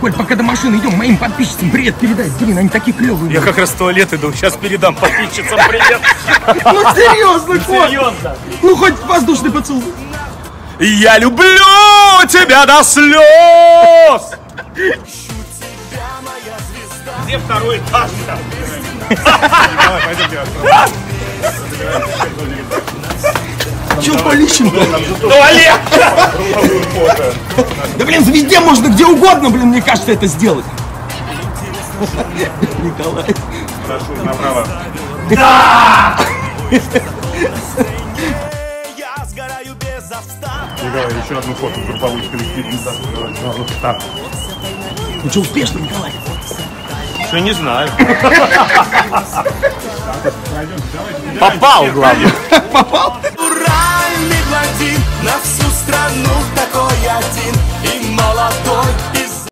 Коль, пока до машины идем, моим подписчицам привет передай. Блин, они такие клевые. Я как раз в туалет иду, сейчас передам подписчицам привет. Ну серьезно, Коль. Серьезно. Ну хоть воздушный поцелуй. Я люблю тебя до слез. Где второй этаж? Че полищем-то? Туалет! Да блин, везде можно, где угодно, блин, мне кажется, это сделать. Николай. Прошу, направо. Я сгораю без остатка. Николай, еще одну фото коллективом. Так. Ну что, успешно, Николай? Что не знаю. Попал, главное. Блондин на всю страну такой один. И